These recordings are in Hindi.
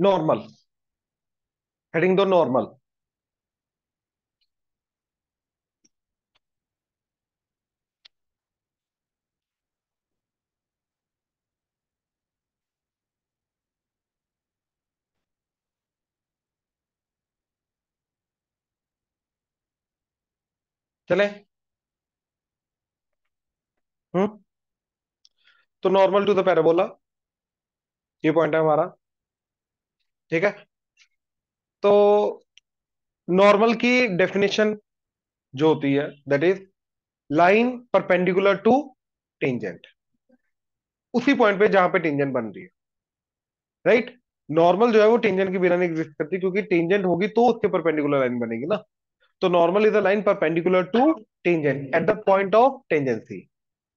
नॉर्मल हेडिंग दो नॉर्मल चले हम्म तो नॉर्मल टू द पैराबोला ये पॉइंट है हमारा ठीक है तो नॉर्मल की डेफिनेशन जो होती है that is line perpendicular to tangent उसी पॉइंट पे जहां पे टेंजेंट बन रही है राइट right? नॉर्मल जो है वो टेंजेंट के बिना नहीं एग्जिस्ट करती क्योंकि टेंजेंट होगी तो उसके परपेंडिकुलर लाइन बनेगी ना तो normal is a line perpendicular to tangent at the point of tangency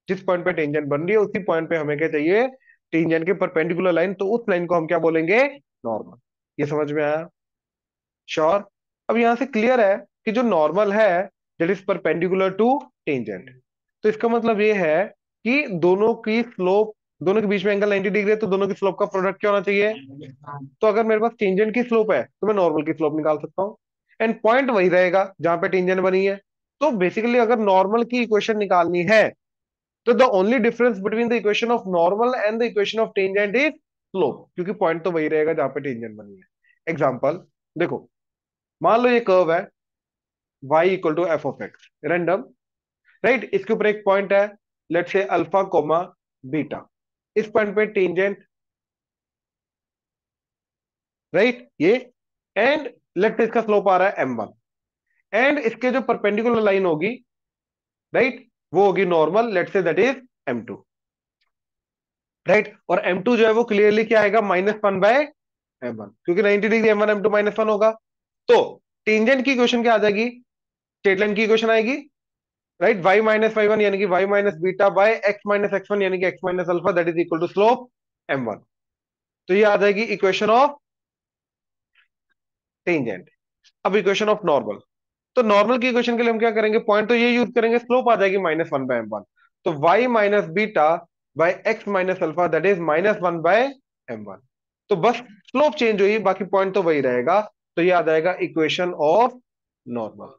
जिस पॉइंट पे टेंजेंट बन रही है उसी पॉइंट पे हमें क्या चाहिए टेंजेंट के परपेंडिकुलर लाइन तो उस लाइन को हम क्या बोलेंगे नॉर्मल ये समझ में आया श्योर अब यहां से क्लियर है कि जो नॉर्मल है that is perpendicular to tangent तो इसका मतलब ये है कि दोनों की स्लोप दोनों के बीच में एंगल 90 डिग्री है तो दोनों की स्लोप का प्रोडक्ट क्या होना चाहिए तो अगर मेरे पास टेंजेंट की स्लोप है तो मैं नॉर्मल की स्लोप निकाल सकता हूँ एंड पॉइंट वही रहेगा जहां पे टेंजेंट बनी है तो बेसिकली अगर नॉर्मल की इक्वेशन निकालनी है तो the only difference between the equation of normal and the equation of tangent is slope क्योंकि पॉइंट तो वही रहेगा जहां पे टेंजन बनी है एग्जाम्पल देखो मान लो ये कर्व है y equal to f of x random right इसके ऊपर एक पॉइंट है let say alpha comma beta इस पॉइंट पे टेंजेंट राइट right? ये एंड लेट इसका स्लोप आ रहा है एम वन एंड इसके जो परपेंडिकुलर लाइन होगी राइट right? वो होगी normal let say that is m two right और एम टू जो है वो क्लियरली क्या आएगा minus one by m one क्योंकि ninety degree m one m two minus one होगा तो टेंजेंट की क्वेश्चन क्या आ जाएगी स्टेट लाइन की क्वेश्चन आएगी right y minus y one यानी कि y minus beta by x minus x one यानी कि x minus alpha that is equal to slope m one तो ये आ जाएगी इक्वेशन ऑफ टेंजेंट अब इक्वेशन ऑफ नॉर्मल तो नॉर्मल की इक्वेशन के लिए हम क्या करेंगे पॉइंट तो ये यूज करेंगे स्लोप आ जाएगी minus one by m one तो y minus beta by x minus alpha that is minus one by m one तो बस स्लोप चेंज हुई बाकी पॉइंट तो वही रहेगा तो ये आ जाएगा इक्वेशन ऑफ नॉर्मल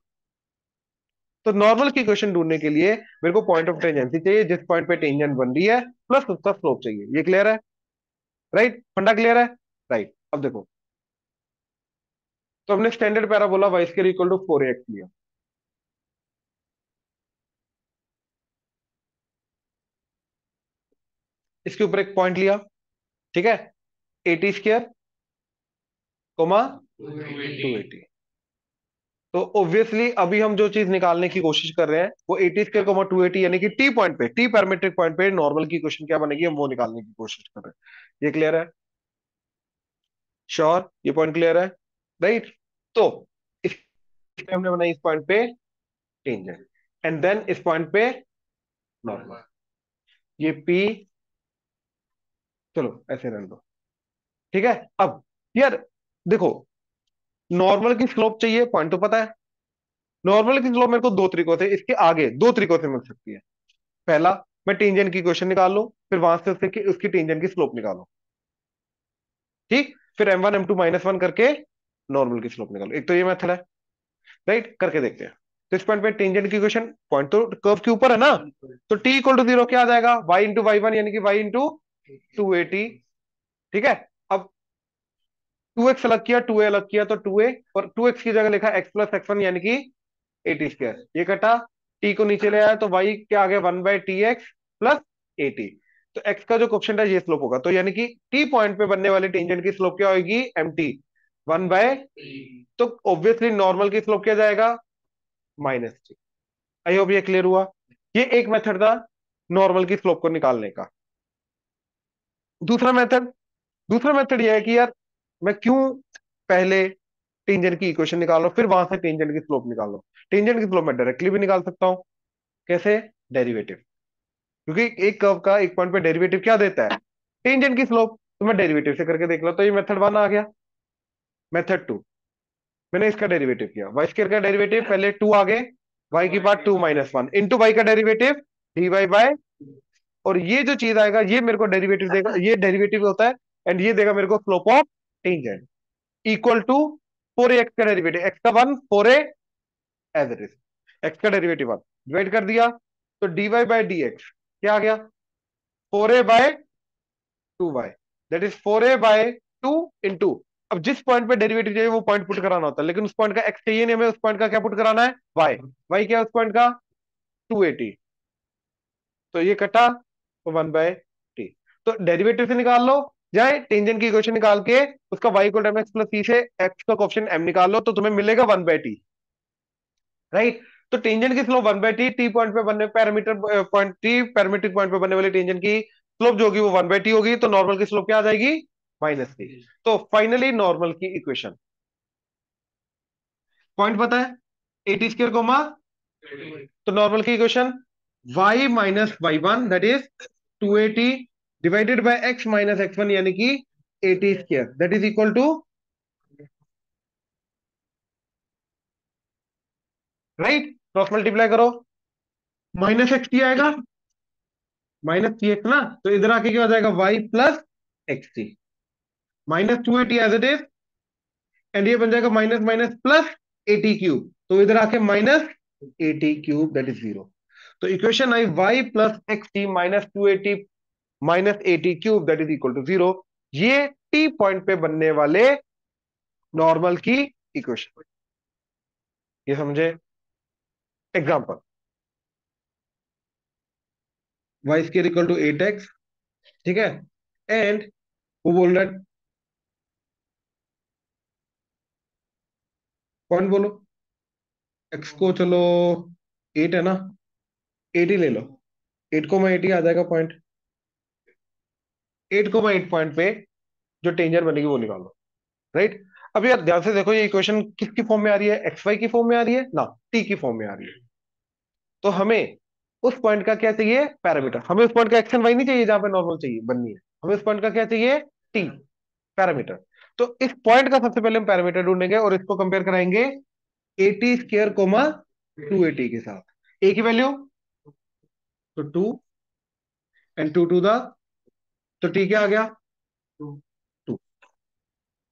तो नॉर्मल की इक्वेशन ढूंढने के लिए मेरे को पॉइंट ऑफ टेंजेंसी चाहिए जिस पॉइंट पे टेंजेंट बन रही है प्लस उसका स्लोप चाहिए ये क्लियर है राइट फंडा क्लियर है राइट अब देखो तो हमने standard parabola y square equal to four x लिया इसके ऊपर एक पॉइंट लिया ठीक है at square comma two at तो ऑब्वियसली अभी हम जो चीज निकालने की कोशिश कर रहे हैं वो at square comma two at यानी कि टी पॉइंट पे टी पैरामेट्रिक पॉइंट पे नॉर्मल की क्वेश्चन क्या बनेगी हम वो निकालने की कोशिश कर रहे हैं ये क्लियर है श्योर ये पॉइंट क्लियर है राइट तो इस हमने बनाई इस पॉइंट पे टेंजेंट एंड देन इस पॉइंट पे नॉर्मल ये पी चलो ऐसे रहने दो ठीक है अब यार देखो नॉर्मल की स्लोप चाहिए पॉइंट तो पता है नॉर्मल की स्लोप मेरे को दो तरीकों से इसके आगे दो तरीकों से मिल सकती है पहला मैं टेंजेंट की क्वेश्चन निकाल लो फिर वहां से उसके उसकी टेंजेंट की स्लोप निकालो ठीक फिर m one m two minus one करके नॉर्मल की स्लोप निकालो एक तो ये मेथड है राइट करके देखते हैं तो इस पॉइंट पे टेंजेंट की क्वेश्चन पॉइंट तो कर्व के ऊपर है ना तो टी इक्वल टू जीरो क्या आ जाएगा वाई इंटू वाई वन यानी कि वाई इंटू टू एटी ठीक है अब टू एक्स अलग किया टू ए अलग किया तो टू ए और टू एक्स की जगह लिखा एक्स प्लस एक्स वन यानी कि एटी स्क्वायर ये कटा टी को नीचे ले आया तो वाई आ गया one by t x plus at तो एक्स का जो क्वेश्चन है ये स्लोप होगा तो यानी कि टी पॉइंट पे बनने वाली टेंजेंट की स्लोप क्या होगी एम टी वन बाय तो ऑब्वियसली नॉर्मल की स्लोप क्या जाएगा माइनस टी आई होप ये क्लियर हुआ ये एक मेथड था नॉर्मल की स्लोप को निकालने का दूसरा मेथड दूसरा मेथड यह है कि यार मैं क्यों पहले टेंजेंट की इक्वेशन निकालो फिर वहां से टेंजेंट की स्लोप निकालो टेंजेंट की स्लोप मैं डायरेक्टली भी निकाल सकता हूं कैसे डेरिवेटिव क्योंकि एक कर्व का एक पॉइंट पे डेरिवेटिव क्या देता है टेंजेंट की स्लोप तो मैं डेरिवेटिव से करके देख लो तो ये मेथड वन आ गया मेथड टू मैंने इसका डेरिवेटिव किया वाई स्केयर का डेरिवेटिव पहले टू आ गए वाई की part two minus one into y का डेरिवेटिव डी वाई बाय और ये जो चीज आएगा ये मेरे को डेरिवेटिव देगा ये डेरिवेटिव होता है एंड ये देगा मेरे को slope of tangent equal to four x का डेरिवेटिव एक्स का one four as it is x का डेरिवेटिव वन डिवाइड कर दिया तो d y by d x क्या आ गया four a by two y that is four a by two into अब जिस पॉइंट पे डेरिवेटिव चाहिए वो पॉइंट पुट कराना होता है लेकिन उस पॉइंट का एक्स चाहिए नहीं हमें उस पॉइंट का क्या पुट कराना है वाई वाई क्या है उस पॉइंट का टू एटी तो ये कटा वन बाय टी तो डेरिवेटिव से निकाल लो जाए टेंजेंट की इक्वेशन निकाल के उसका वाई को डेम एक्स प्लस सी से एक्स का क्वेश्चन एम निकाल लो तो तुम्हें मिलेगा वन बाय टी राइट तो टेंजेंट की slope one by t t point पे बनने parameter point t parametric point पे बनने वाले टेंजेंट की स्लोप जो होगी वो वन बाय टी होगी तो नॉर्मल की स्लोप क्या आ जाएगी माइनस टी तो फाइनली नॉर्मल की इक्वेशन पॉइंट पता है एटी स्केयर कोमा तो नॉर्मल की equation y minus y one that is two at divided by x minus x one यानी कि at square that is equal to right cross multiply करो माइनस एक्स टी आएगा माइनस थ्री एक्स ना तो इधर आके क्या हो जाएगा y plus x t minus two at as it is and ये बन जाएगा minus minus plus at cube तो इधर आके minus at cube that is zero तो equation I y plus x t minus two at minus at cube that is equal to zero ये टी पॉइंट पे बनने वाले नॉर्मल की इक्वेशन ये समझे example y square equal to eight x ठीक है एंड वो बोल रहा है पॉइंट बोलो एक्स को चलो एट है ना एटी ले लो एट कोमा एटी आ जाएगा point eight comma eight point पे जो टेंजर बनेगी वो निकालो राइट अब यार ध्यान से देखो ये इक्वेशन किसकी फॉर्म में आ रही है एक्स वाई की फॉर्म में आ रही है ना टी की फॉर्म में आ रही है तो हमें उस पॉइंट का क्या चाहिए पैरामीटर हमें उस पॉइंट का एक्शन वाई नहीं चाहिए जहां पे नॉर्मल चाहिए बननी है हमें उस पॉइंट का क्या चाहिए टी पैरामीटर तो इस पॉइंट का सबसे पहले हम पैरामीटर ढूंढेंगे और इसको कंपेयर कराएंगे at square comma two at के साथ ए की वैल्यू तो two and two two the तो टी क्या आ गया टू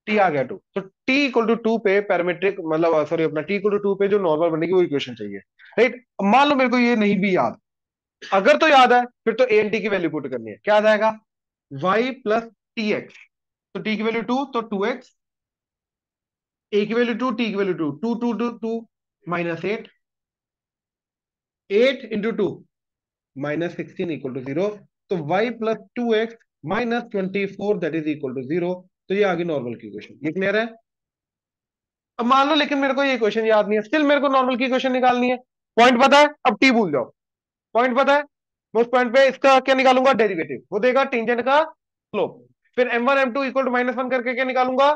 टी आ गया टू तो टी इक्वल टू टू पे पैरामेट्रिक मतलब सॉरी uh, अपना टी इक्वल टू टू पे जो नॉर्मल बनेगी वो इक्वेशन चाहिए राइट मान लो मेरे को ये नहीं भी याद अगर तो याद है फिर तो ए एन टी की वैल्यू पुट करनी है क्या आ जाएगा वाई प्लस टी एक्स तो टी की वैल्यू टू तो टू एक्स ए की वैल्यू टू टी की value two two two two two minus eight eight into two minus sixteen equal to zero तो y plus two x minus twenty four that is equal to zero तो ये आगे नॉर्मल की क्वेश्चन ये क्लियर है अब मान लो लेकिन मेरे को ये क्वेश्चन याद नहीं है स्टिल मेरे को नॉर्मल की क्वेश्चन निकालनी है पॉइंट पता है अब टी भूल जाओ पॉइंट पता है मैं उस पॉइंट पे इसका क्या निकालूंगा डेरिवेटिव वो देगा टेंजेंट का स्लोप फिर m one m two equal to minus one करके क्या निकालूंगा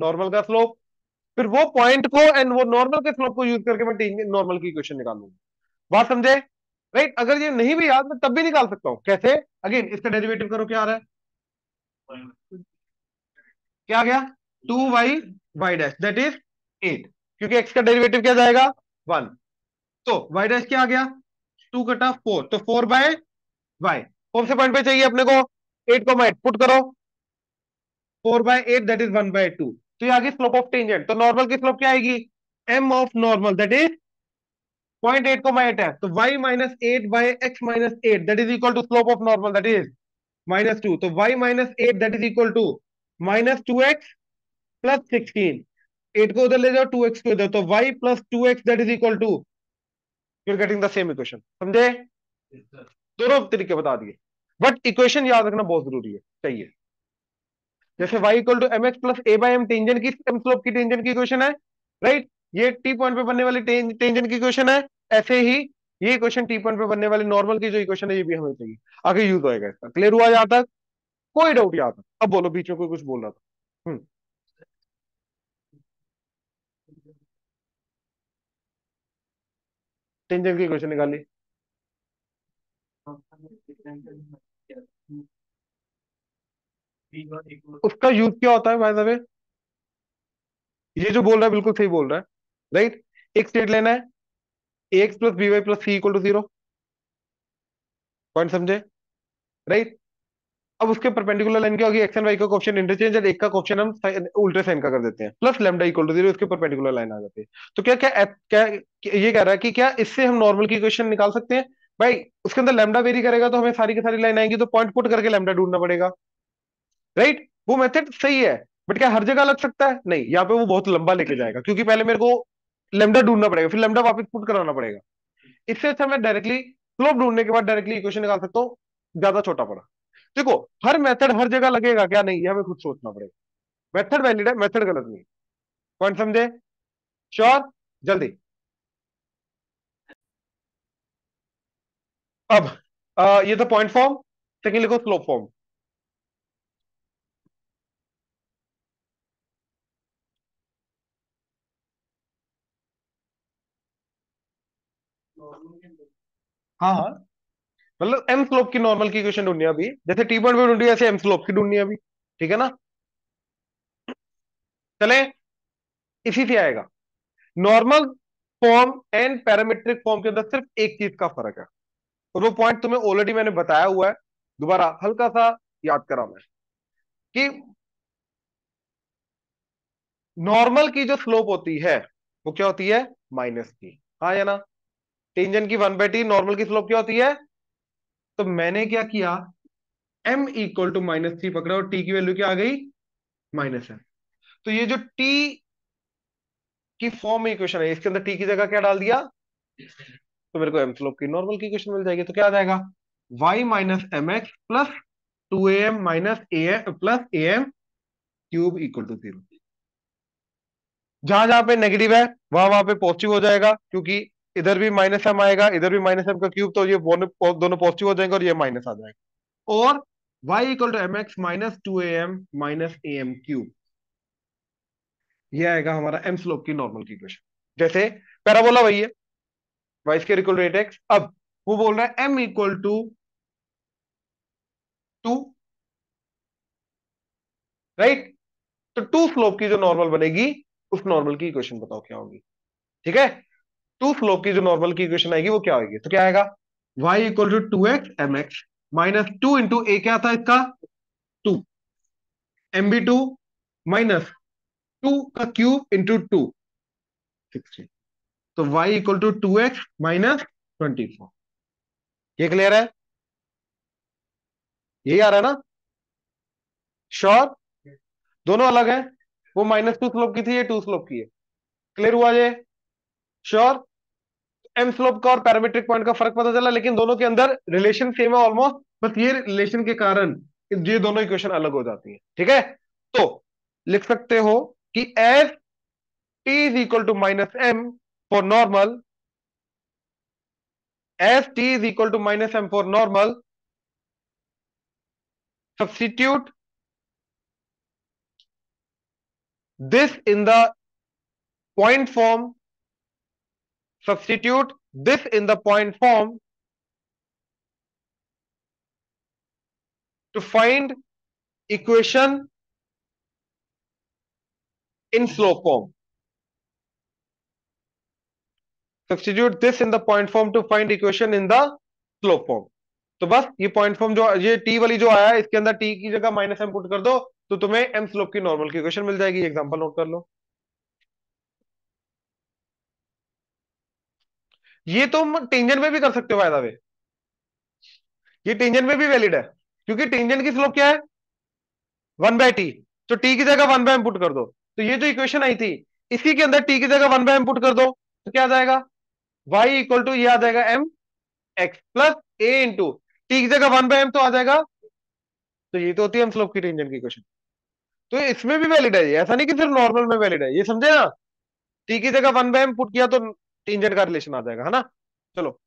नॉर्मल का स्लोप फिर वो पॉइंट को एंड वो नॉर्मल के स्लोप को यूज करके मैं नॉर्मल की इक्वेशन निकालूंगा बात समझे राइट अगर ये नहीं भी याद मैं तब भी निकाल सकता हूं कैसे अगेन इसका डेरिवेटिव करो क्या आ रहा है क्या गया two y y dash that is eight क्योंकि एक्स का डेरिवेटिव क्या जाएगा वन तो वाई डैश क्या आ गया टू कटा फोर तो फोर बाय वाई कौन से पॉइंट पे चाहिए अपने को एट को माइट पुट करो four by eight that is one by two तो ये आगे स्लोप ऑफ टेंजेंट तो नॉर्मल की स्लोप क्या आएगी m of normal that is point eight को मैं अटैच तो y minus eight by x minus eight that is equal to slope of normal that is minus two तो y minus eight that is equal to minus two x plus sixteen eight को उधर ले जाओ टू एक्स को इधर तो y plus two x that is equal to you're getting the same equation समझे दोनों तरीके बता दिए बट इक्वेशन याद रखना बहुत जरूरी है चाहिए जैसे Y equal to M X plus A by M tangent की स्लोप की टेंजन की इक्वेशन है राइट ये टी पॉइंट पे बनने वाली टेंजन टेंजेंट की क्वेश्चन है ऐसे ही ये क्वेश्चन टी पॉइंट पे बनने वाले नॉर्मल की जो इक्वेशन है ये भी हमें चाहिए आगे यूज होएगा इसका क्लियर हुआ यहां तक कोई डाउट यहां तक अब बोलो बीच में कोई कुछ बोल रहा था हम्म टेंजेंट की क्वेश्चन निकाली उसका यूज क्या होता है भाई साहब ये जो बोल रहा है बिल्कुल सही बोल रहा है राइट एक स्टेट लेना है x plus b y plus c equal to zero point समझे राइट अब उसके परपेंडिकुलर लाइन क्या होगी एक्स एंड वाई का क्वेश्चन इंटरचेंज एक का क्वेश्चन हम उल्टे साइन का कर देते हैं plus lambda equal to zero उसके परपेंडिकुलर लाइन आ जाती है तो क्या क्या, क्या क्या ये कह रहा है कि क्या इससे हम नॉर्मल की क्वेश्चन निकाल सकते हैं भाई उसके अंदर लेमडा वेरी करेगा तो हमें सारी की सारी लाइन आएंगी तो पॉइंट पुट करके लेमडा ढूंढना पड़ेगा राइट वो मेथड सही है बट क्या हर जगह लग सकता है नहीं यहाँ पे वो बहुत लंबा लेके जाएगा क्योंकि पहले मेरे को लेमडा ढूंढना पड़ेगा फिर लेमडा वापस पुट कराना पड़ेगा इससे अच्छा मैं डायरेक्टली स्लोप ढूंढने के बाद डायरेक्टली इक्वेशन निकाल सकता हूँ ज्यादा छोटा पड़ा देखो हर मेथड हर जगह लगेगा क्या नहीं हमें खुद सोचना पड़ेगा मेथड वैलिड है मेथड गलत नहीं पॉइंट समझे श्योर जल्दी अब आ, ये था पॉइंट फॉर्म सेकेंड लिखो स्लोप फॉर्म हाँ हाँ मतलब एम स्लोप की नॉर्मल की इक्वेशन ढूंढनी है अभी जैसे टी पॉइंट पे ढूंढी ऐसे एम स्लोप की ढूंढनी है अभी ठीक है ना चले इसी से आएगा normal form and parametric form के अंदर सिर्फ एक चीज का फर्क है और वो पॉइंट तुम्हें ऑलरेडी मैंने बताया हुआ है दोबारा हल्का सा याद करा मैं कि नॉर्मल की जो स्लोप होती है वो क्या होती है माइनस की हाँ या ना टेंजेंट की वन बाई टी नॉर्मल की स्लोप क्या होती है तो मैंने क्या किया m equal to minus three पकड़ा और t की वैल्यू क्या आ गई माइनस एम तो ये जो t की फॉर्म में इक्वेशन है इसके अंदर t की जगह क्या डाल दिया तो मेरे को m स्लोप की नॉर्मल की इक्वेशन मिल जाएगी तो क्या आ जाएगा y minus m x plus two a m minus a m plus a m cube equal to zero जहां जहां पे नेगेटिव है वहां वहां पे पॉजिटिव हो जाएगा क्योंकि इधर भी माइनस एम आएगा इधर भी माइनस एम का क्यूब तो ये दोनों पॉजिटिव हो जाएंगे और ये माइनस आ जाएगा और y equal to m x minus two a m minus a m cube यह आएगा हमारा एम स्लोप की नॉर्मल की इक्वेशन जैसे पैराबोला वही है y square equal to eight x अब वो बोल रहा है m equal to two right तो टू स्लोप की जो नॉर्मल बनेगी उस नॉर्मल की इक्वेशन बताओ क्या होगी ठीक है टू फ्लो की जो नॉर्मल की इक्वेशन आएगी वो क्या आएगी तो क्या आएगा y equal to two x m x minus two into a क्या था इसका two m b two minus two का क्यूब इंटू टू सिक्सटीन तो y equal to two x minus twenty four ये क्लियर है यही आ रहा है ना श्योर दोनों अलग है वो माइनस टू स्लोप की थी ये टू स्लोप की है क्लियर हुआ ये श्योर एम स्लोप का और पैरामेट्रिक पॉइंट का फर्क पता चला लेकिन दोनों के अंदर रिलेशन सेम है ऑलमोस्ट बस ये रिलेशन के कारण ये दोनों इक्वेशन अलग हो जाती है ठीक है तो लिख सकते हो कि s t is equal to minus m for normal s t is equal to minus m for normal substitute this in the point form substitute this in the point form to find equation in slope form. Substitute this in the point form to find equation in the slope form. तो बस ये पॉइंट फॉर्म जो ये टी वाली जो आया इसके अंदर टी की जगह माइनस एम पुट कर दो तो तुम्हें एम स्लोप की नॉर्मल की क्वेश्चन मिल जाएगी एग्जांपल नोट कर लो ये तुम टेंजेंट में भी कर सकते हो फायदा वे ये टेंजेंट में भी वैलिड है क्योंकि टेंजेंट की स्लोप क्या है वन बाय टी तो टी की जगह वन बाय एम पुट कर दो तो ये जो इक्वेशन आई थी इसी के अंदर टी की जगह वन बाय एम पुट कर दो तो क्या आ जाएगा वाई इक्वल टू ये आ जाएगा m x plus a into t की जगह वन बाय एम तो आ जाएगा तो ये तो होती है एम स्लोप की टेंजेंट की इक्वेशन तो इसमें भी वैलिड है ऐसा नहीं कि सिर्फ नॉर्मल में वैलिड है ये समझे ना टी की जगह वन बाय एम पुट किया तो टेंजेंट का रिलेशन आ जाएगा है ना चलो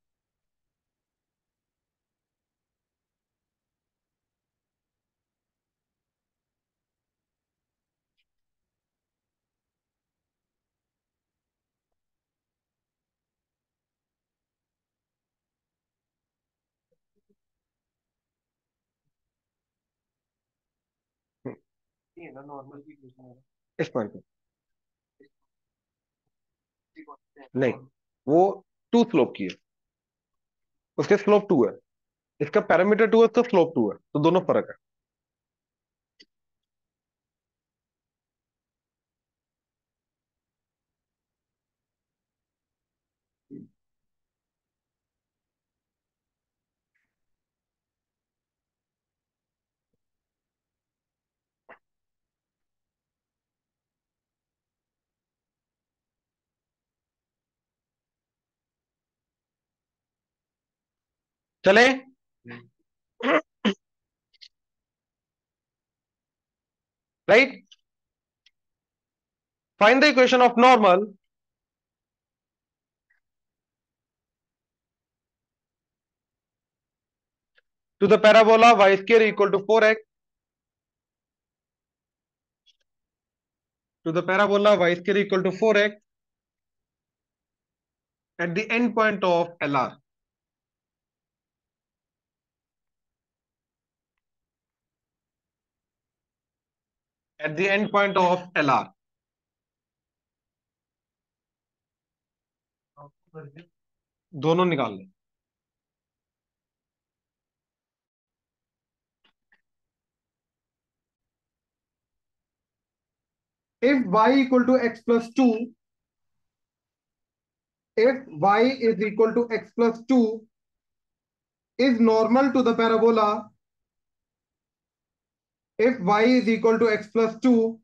नॉर्मल इस पॉइंट पर नहीं वो टू स्लोप की है उसके स्लोप टू है इसका पैरामीटर टू है तो स्लोप टू है तो दोनों फर्क है चले। Right? Find the equation of normal. To the parabola y square equal to 4x. To the parabola y square equal to 4x. At the end point of LR. at the end point of LR. दोनों निकाल लें if y equal to x plus two if y is equal to x plus two is normal to the parabola if y is equal to x plus 2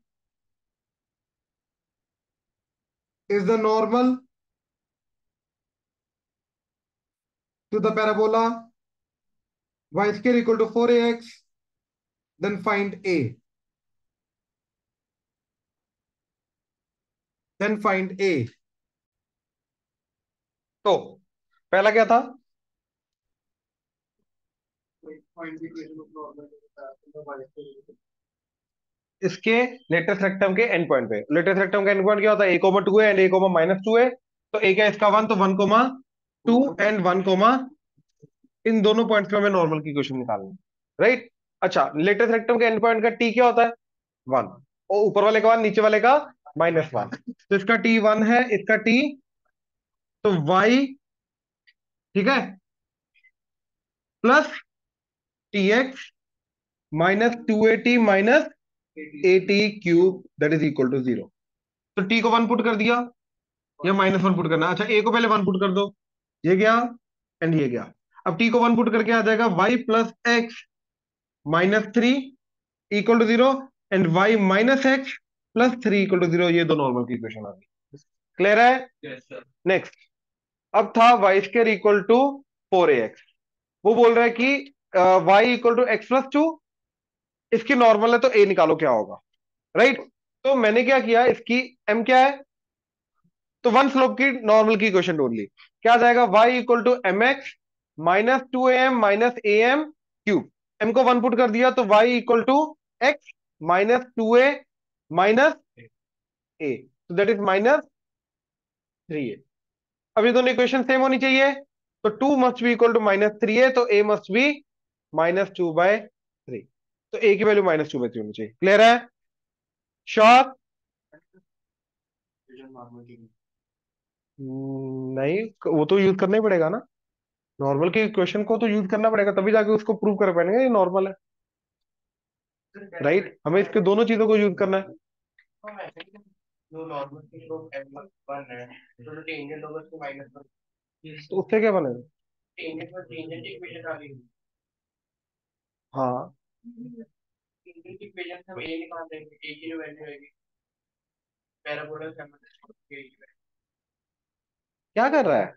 is the normal to the parabola y square equal to 4ax then find a then find a तो पहला क्या था इसके लेटेस्ट रेक्टम के एंड पॉइंट पे लेटेस्ट रेक्टम का एंड पॉइंट क्या होता है ए कोमा टू है and a comma minus two है तो ए क्या इसका वन तो one comma two and one comma इन दोनों पॉइंट पे हमें नॉर्मल की क्वेश्चन निकालनी राइट अच्छा लेटेस्ट रेक्टम के एंड पॉइंट का टी क्या होता है वन और ऊपर वाले का वन नीचे वाले का माइनस वन तो इसका टी वन है इसका टी तो वाई ठीक है plus t x minus two at minus at cube that is equal to zero तो टी को वन पुट कर दिया या माइनस वन पुट करना अच्छा ए को पहले वन पुट कर दो ये गया एंड ये गया अब टी को वन पुट करके आ जाएगा y plus x minus three equal to zero and y minus x plus three equal to zero ये दो नॉर्मल की इक्वेशन आ गई क्लियर है नेक्स्ट yes, अब था y square equal to four a x वो बोल रहा है कि y equal to x plus two इसकी नॉर्मल है तो ए निकालो क्या होगा राइट right? तो मैंने क्या किया इसकी एम क्या है तो वन स्लोप की नॉर्मल की क्वेश्चन ओनली क्या जाएगा y equal to m x minus two a m minus a m cube m को वन पुट कर दिया तो y equal to x minus two a minus a तो that is minus three a अभी दोनों इक्वेशन सेम होनी चाहिए तो two must be equal to minus three a तो a must be minus two by three तो ए की वैल्यू माइनस टू थ्री होनी चाहिए क्लियर है शॉक hmm, नहीं वो तो यूज करना ही पड़ेगा ना नॉर्मल के इक्वेशन को तो यूज करना पड़ेगा तभी जाके उसको प्रूव कर पाएंगे ये नॉर्मल है राइट right? हमें इसके दोनों चीजों को यूज करना है तो उससे क्या बनेगा हाँ क्या कर रहा है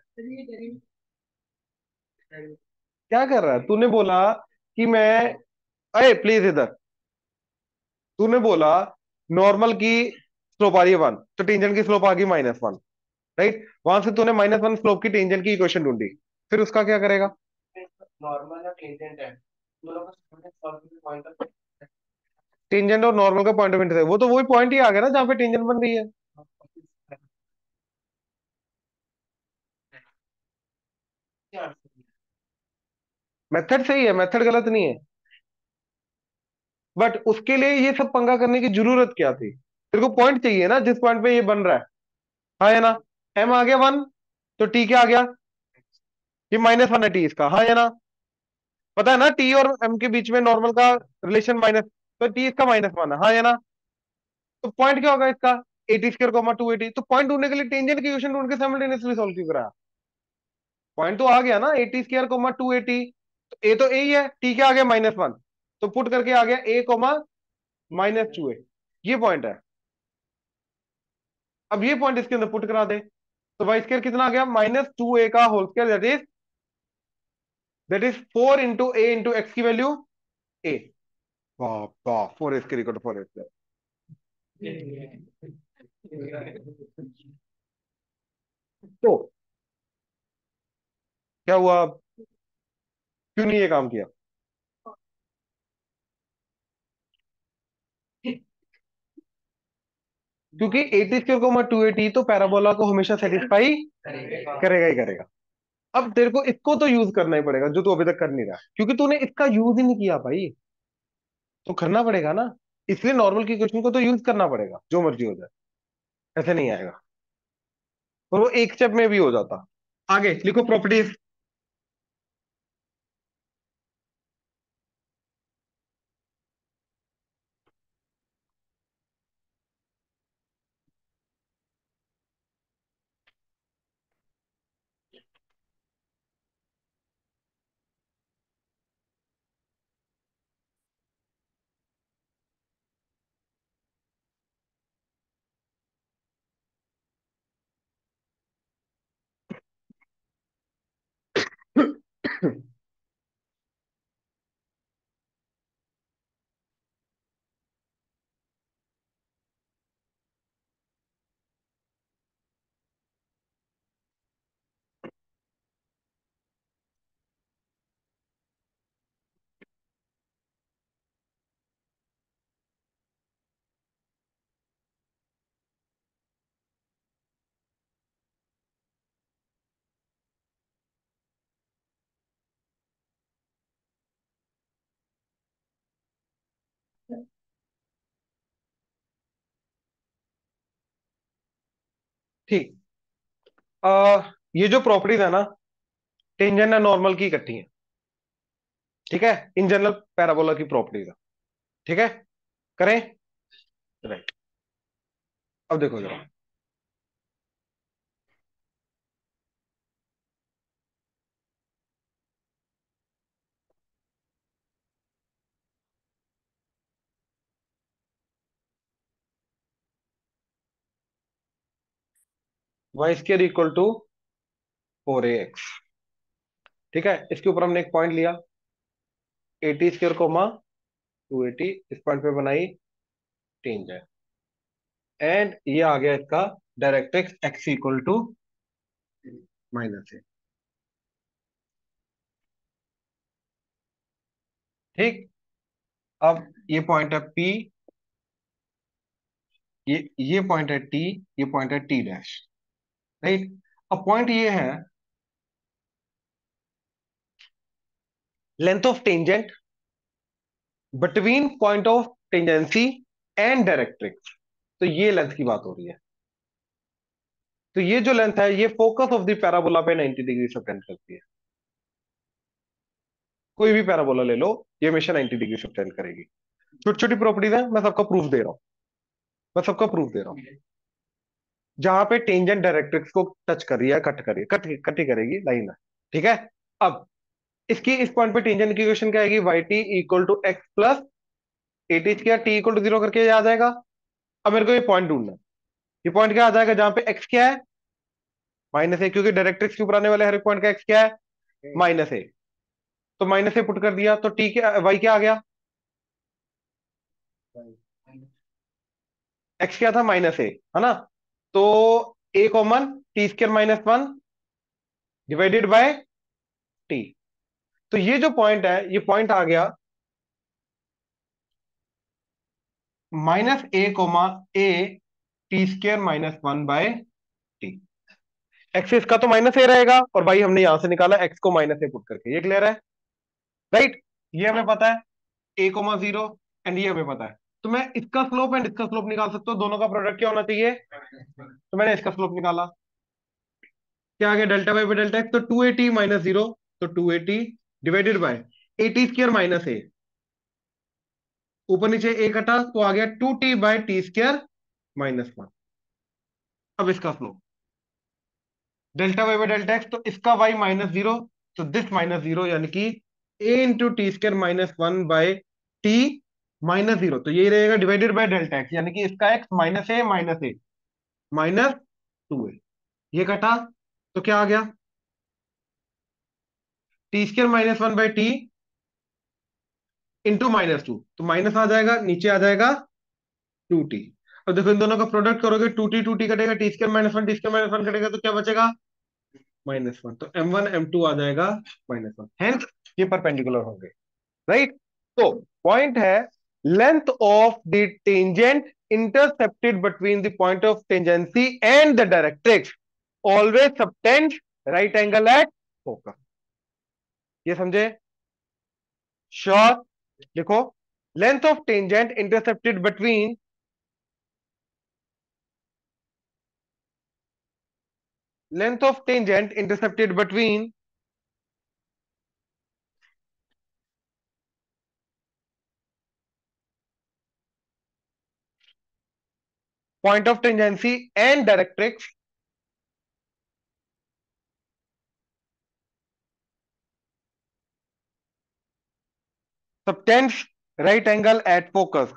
क्या कर रहा है तूने बोला कि मैं अरे प्लीज इधर तूने बोला नॉर्मल की स्लोप आ रही है वन तो टेंजेंट की स्लोप आ गई माइनस वन राइट वहां से तूने माइनस वन स्लोप की टेंजेंट की इक्वेशन ढूंढी फिर उसका क्या करेगा नॉर्मल टेंजेंट है टेंजेंट और नॉर्मल का पॉइंट ऑफ इंटरसेक्शन वो तो वही पॉइंट ही आ गया ना जहाँ पे टेंजेंट बन रही है मेथड सही है मेथड गलत नहीं है बट उसके लिए ये सब पंगा करने की जरूरत क्या थी तेरे को पॉइंट चाहिए ना जिस पॉइंट पे ये बन रहा है हाँ या ना एम आ गया वन तो टी क्या आ गया ये माइनस वन है टी इसका हाँ या ना पता है ना टी और एम के बीच में नॉर्मल का रिलेशन माइनस तो टी इसका माइनस वन है हाँ या ना तो पॉइंट क्या होगा इसका at square comma two at तो पॉइंट ढूंढने के लिए टेंजेंट के क्वेश्चन ढूंढ के साइमल्टेनियसली सॉल्व क्यों कराया पॉइंट तो आ गया ना a t square comma two a t तो ए तो ए ही है टी क्या आ गया माइनस वन तो पुट करके आ गया a comma minus two a ये पॉइंट है अब ये पॉइंट इसके अंदर पुट करा दे तो वाई स्केयर कितना आ गया माइनस टू ए का whole square that is that is four into a into x की वैल्यू ए फोर एस की रिकॉर्ड फोर एस तो क्या हुआ क्यों नहीं ये काम किया क्योंकि एटी स्क्र को टू एटी तो पैराबोला को हमेशा सेटिस्फाई करेगा ही करेगा अब तेरे को इसको तो यूज करना ही पड़ेगा जो तू अभी तक कर नहीं रहा क्योंकि तूने इसका यूज ही नहीं किया भाई तो करना पड़ेगा ना इसलिए नॉर्मल की क्वेश्चन को तो यूज करना पड़ेगा जो मर्जी हो जाए ऐसे नहीं आएगा और वो एक स्टेप में भी हो जाता आगे लिखो प्रॉपर्टीज ठीक ये जो प्रॉपर्टीज है ना टेंजेंट एंड नॉर्मल की इकट्ठी है ठीक है इन जनरल पैराबोला की प्रॉपर्टीज है ठीक है करें राइट अब देखो जरा y square equal to four a x ठीक है इसके ऊपर हमने एक पॉइंट लिया a t square comma two a t इस पॉइंट पे बनाई तीन जाए एंड ये आ गया इसका directrix x x equal to minus a ठीक अब ये पॉइंट है पी ये ये पॉइंट है टी ये पॉइंट है टी डैश राइट अब पॉइंट ये है length of tangent between point of tangency and directrix तो ये लेंथ की बात हो रही है तो ये जो लेंथ है ये फोकस ऑफ दी पैराबोला पे 90 डिग्री से टेंड करती है कोई भी पैराबोला ले लो ये हमेशा 90 डिग्री से टेंड करेगी छोटी छोटी प्रॉपर्टीज है मैं सबका प्रूफ दे रहा हूं मैं सबका प्रूफ दे रहा हूं जहां पे टेंजेंट डायरेक्ट्रिक्स को टच कर रही है कट कर रही है कट ही करेगी लाइन ठीक है अब इसकी इस पॉइंट पे टेंजेंट की क्वेश्चन क्या आएगी y t equal to x plus a क्या टी इक्वल टू जीरो करके आ जाएगा अब मेरे को ये पॉइंट ढूंढना ये पॉइंट क्या आ जाएगा जहां पे एक्स क्या है माइनस ए क्योंकि डायरेक्ट्रिक्स के ऊपर आने वाले हर एक पॉइंट का एक्स क्या है माइनस ए तो माइनस ए पुट कर दिया तो टी क्या वाई क्या आ गया एक्स क्या था माइनस ए है ना तो a common t square minus one divided by t तो ये जो पॉइंट है ये पॉइंट आ गया minus a comma a t square minus one by t axis का तो माइनस ए रहेगा और भाई हमने यहां से निकाला एक्स को माइनस ए पुट करके ये क्लियर है राइट right? ये हमें पता है ए कोमा जीरो एंड ये हमें पता है तो मैं इसका स्लोप एंड इसका स्लोप निकाल सकता हूँ दोनों का प्रोडक्ट क्या होना चाहिए तो मैंने इसका स्लोप निकाला क्या आ गया डेल्टा बाई डेल्टा एक्स तो two a t minus zero तो two a t divided by a t square minus a ऊपर नीचे एक हटा तो आ गया two t by t square minus one अब इसका slope delta y by delta x तो इसका वाई माइनस जीरो तो दिस माइनस जीरो यानी कि a into t square minus one by t minus zero तो यही रहेगा डिवाइडेड बाय डेल्टा एक्स यानी कि इसका x minus a minus a minus two a ये घटा तो क्या आ गया t square minus one by t into minus two तो माइनस आ जाएगा नीचे आ जाएगा टू टी अब देखो इन दोनों का प्रोडक्ट करोगे टू टी टू टी कटेगा t square minus one t square minus one कटेगा तो क्या बचेगा माइनस वन तो एम वन एम टू आ जाएगा माइनस वन हेंस ये परपेंडिकुलर होंगे राइट तो पॉइंट है length of the tangent intercepted between the point of tangency and the directrix always subtend right angle at focus ये समझे श्योर देखो length of tangent intercepted between length of tangent intercepted between point of tangency and directrix subtends right angle at focus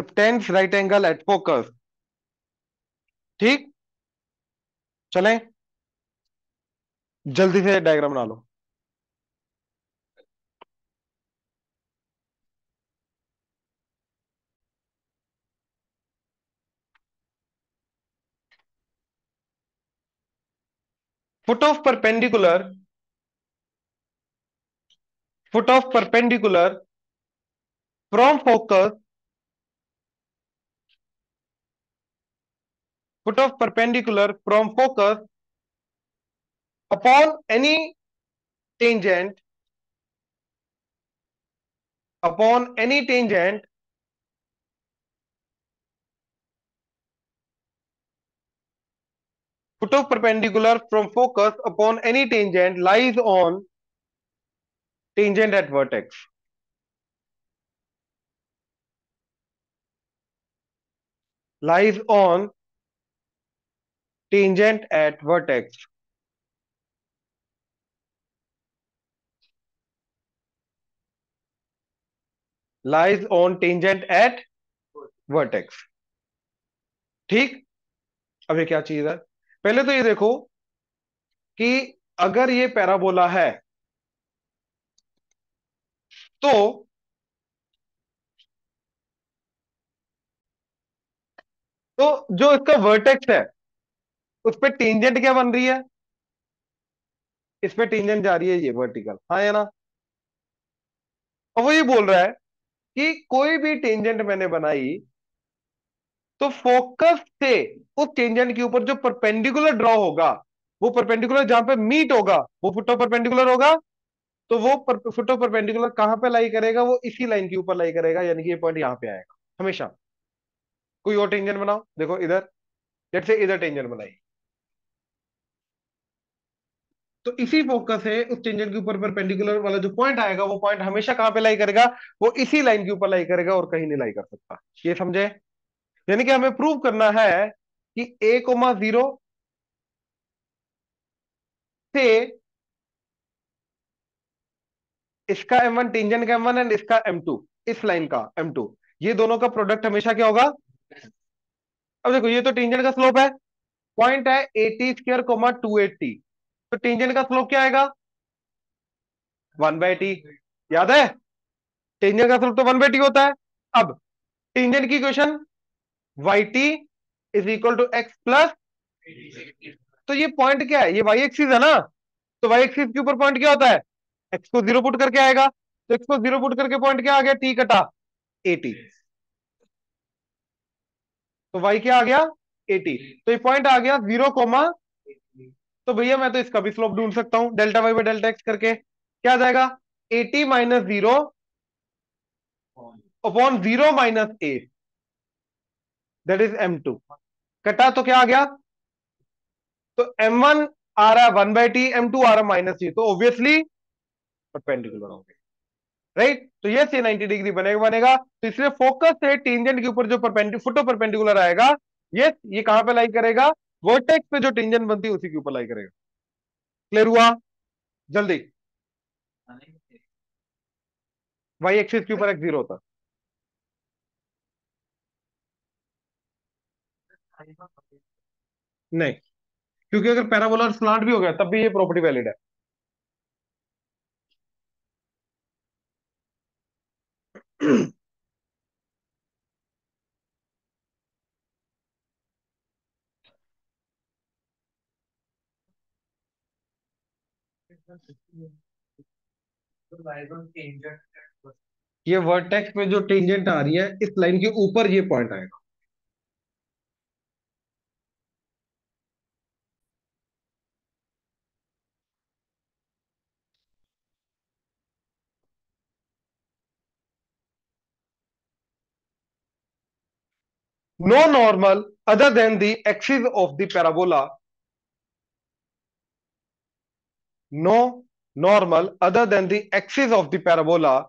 subtends right angle at focus ठीक चलें जल्दी से डायग्राम बना लो foot of perpendicular foot of perpendicular from focus foot of perpendicular from focus upon any tangent upon any tangent put of perpendicular from focus upon any tangent lies on tangent at vertex. Lies on tangent at vertex. lies on tangent at vertex ठीक अब ये क्या चीज है पहले तो ये देखो कि अगर ये पैराबोला है तो तो जो इसका वर्टेक्स है उस पर टेंजेंट क्या बन रही है इस पर टेंजेंट जा रही है ये वर्टिकल हाँ है ना अब वो ये बोल रहा है कि कोई भी टेंजेंट मैंने बनाई तो फोकस से उस टेंजेंट के ऊपर जो परपेंडिकुलर ड्रॉ होगा वो परपेंडिकुलर जहां पे मीट होगा वो फुटो परपेंडिकुलर होगा तो वो पर, फुटो परपेंडिकुलर कहां पे लाई करेगा वो इसी लाइन के ऊपर लाई करेगा यानी कि ये पॉइंट यहां पे आएगा हमेशा कोई और टेंजेंट बनाओ देखो इधर जैसे से इधर टेंजेंट बनाई तो इसी फोकस से उस टेंजेंट के ऊपर परपेंडिकुलर वाला जो पॉइंट आएगा वो पॉइंट हमेशा कहां पे लाई करेगा वो इसी लाइन के ऊपर लाई करेगा और कहीं नहीं लाई कर सकता ये समझे यानी कि हमें प्रूव करना है कि ए कोमा जीरो से इसका एम वन टेंजेंट का एम वन एंड इसका एम टू इस लाइन का एम टू ये दोनों का प्रोडक्ट हमेशा क्या होगा अब देखो ये तो टेंजेंट का स्लोप है पॉइंट है a t square comma two a t तो टेंजेंट का स्लोप क्या आएगा वन बाई टी याद है टेंजेंट का स्लोप तो वन बाई टी होता है अब टेंजेंट की question y t is equal to x plus तो ये पॉइंट क्या है ये वाई एक्सिस है ना तो वाई एक्सिस के ऊपर पॉइंट क्या होता है एक्स को जीरो पुट करके आएगा तो एक्स को जीरो पुट करके पॉइंट क्या आ गया टी कटा एटी तो वाई क्या आ गया एटी तो ये पॉइंट आ गया जीरो कोमा तो भैया मैं तो इसका भी स्लोप ढूंढ सकता हूं delta y by delta x करके क्या जाएगा a t minus zero upon zero minus a that is m two कटा तो क्या आ गया तो एम वन आ रहा है one by t m two आ रहा है माइनस ए तो ऑब्वियसली परपेंडिकुलर हो गए राइट तो ये से 90 डिग्री बनेगा बनेगा तो इसलिए फोकस से टेंजेंट के ऊपर जो परपेंडिकुलर फोटो परपेंडिकुलर आएगा ये ये कहां पे लाई करेगा वर्टेक्स पे जो टेंजन बनती है उसी के ऊपर लाई करेगा क्लियर हुआ जल्दी वाई एक्सिस के ऊपर एक्स जीरो होता नहीं क्योंकि अगर पैराबोला स्लांट भी हो गया तब भी ये प्रॉपर्टी वैलिड है ये वर्टेक्स में जो टेंजेंट आ रही है इस लाइन के ऊपर ये पॉइंट आएगा no normal other than the axis of the parabola no normal other than the axis of the parabola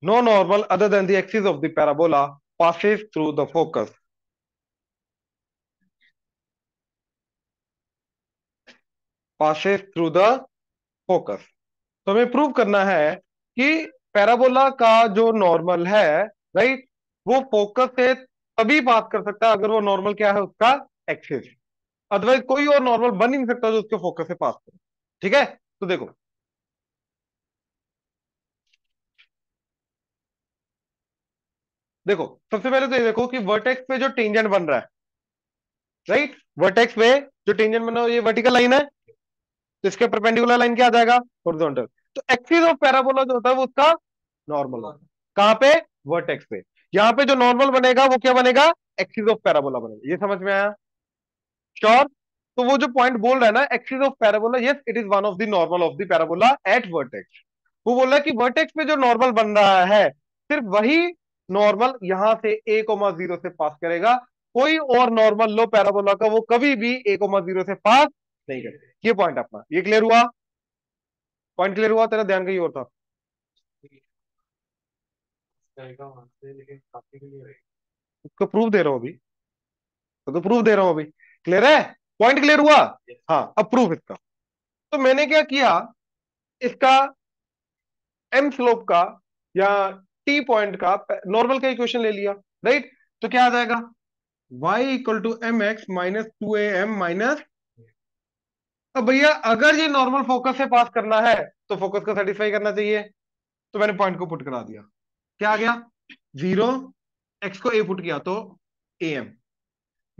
no normal other than the axis of the parabola passes through the focus passes through the focus तो हमें प्रूव करना है कि पैराबोला का जो नॉर्मल है राइट वो फोकस से तभी पास कर सकता है अगर वो नॉर्मल क्या है उसका एक्सेस अदरवाइज कोई और नॉर्मल बन ही नहीं सकता जो उसके फोकस से पास करे ठीक है तो देखो देखो सबसे पहले तो ये देखो कि वर्टेक्स पे जो टेंजेंट बन रहा है राइट वर्टेक्स पे जो टेंजेंट बन रहा है ये वर्टिकल लाइन है तो इसके परपेंडिकुलर लाइन क्या आ जाएगा हॉरिजॉन्टल तो एक्सिस ऑफ पैराबोला जो होता है वो उसका नॉर्मल होता है कहां पे वर्टेक्स पे यहाँ पे जो नॉर्मल बनेगा वो क्या बनेगा एक्सिस ऑफ पैराबोला बनेगा ये समझ में आया श्योर तो वो जो पॉइंट बोल रहा है ना axis of parabola yes it is one of the normal of the parabola at vertex वो बोल रहा है कि वर्टेक्स पे जो नॉर्मल बन रहा है सिर्फ वही नॉर्मल यहां से ए कोमा जीरो से पास करेगा कोई और नॉर्मल लो पैराबोला का वो कभी भी ए कोमा जीरो से पास नहीं करेगा ये पॉइंट अपना ये क्लियर हुआ पॉइंट क्लियर हुआ तेरा ध्यान कहीं और था जाएगा वहां से लेकिन काफी भी नहीं रहेगा उसको प्रूफ दे रहा हूं अभी तो, तो प्रूफ दे रहा हूं अभी क्लियर है पॉइंट क्लियर हुआ हाँ अब प्रूफ इसका तो मैंने क्या किया इसका एम स्लोप का या टी पॉइंट का नॉर्मल का इक्वेशन ले लिया राइट तो क्या आ जाएगा y equal to m x minus two a m minus अब भैया अगर ये नॉर्मल फोकस से पास करना है तो फोकस को सेटिस्फाई करना चाहिए तो मैंने पॉइंट को पुट करा दिया क्या आ गया जीरो एक्स को ए पुट किया तो a m